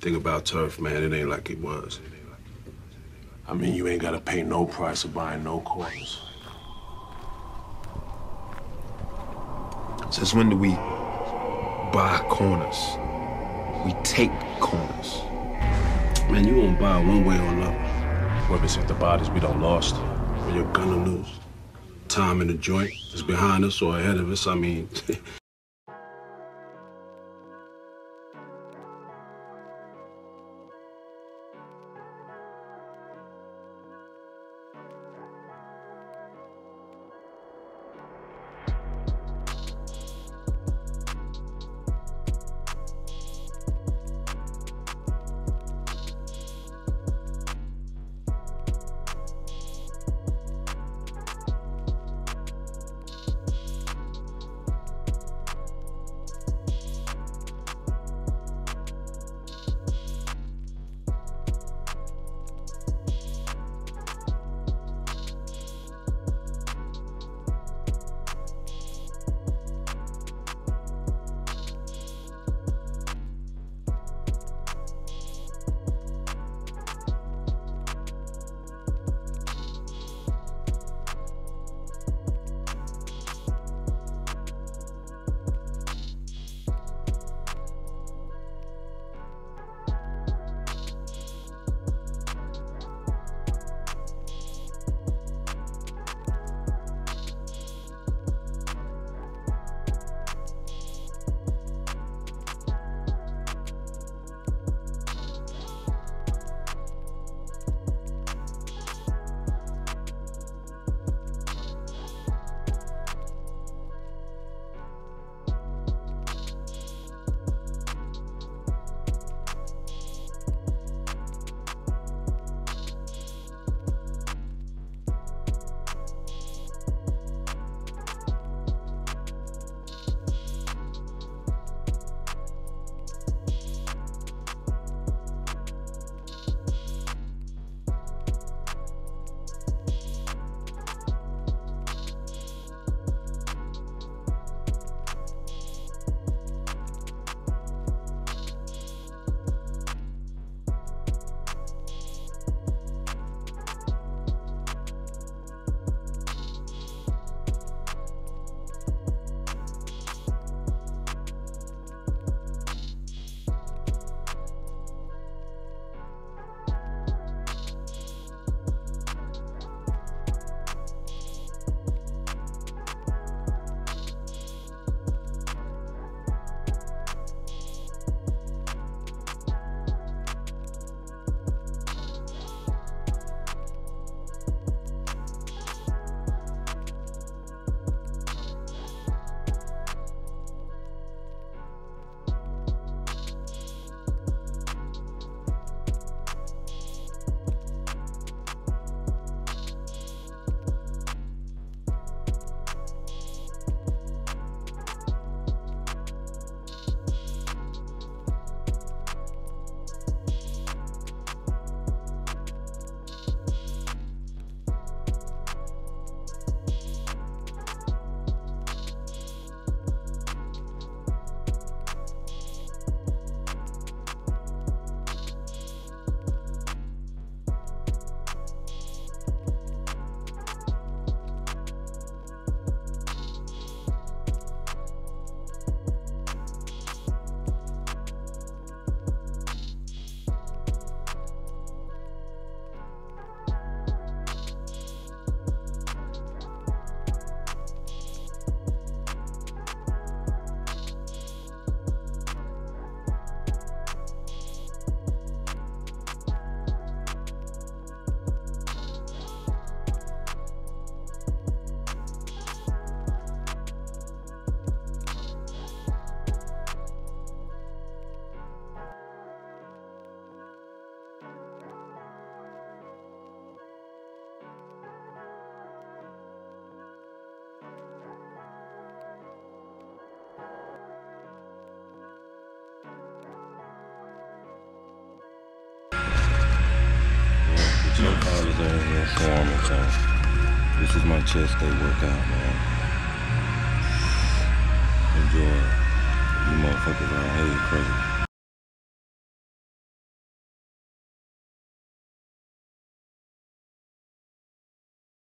Thing about turf, man, it ain't like it was. I mean, you ain't gotta pay no price of buying no corners. Since when do we buy corners? We take corners. Man, you won't buy one way or another. Whether it's if the bodies we don't lost. Or you're gonna lose. Time in the joint is behind us or ahead of us. I mean, Are this is my chest day workout, man. Enjoy. You motherfuckers out here crazy.